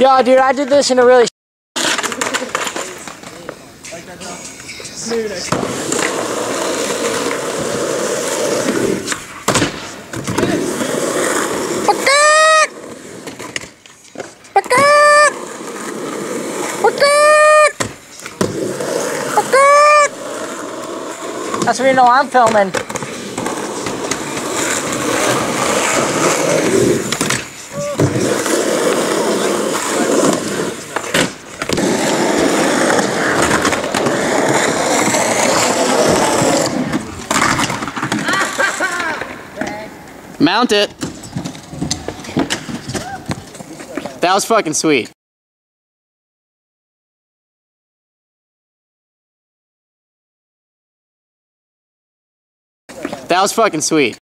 Yo, dude, I did this in a really. That's when you know I'm filming. Mount it. That was fucking sweet. That was fucking sweet.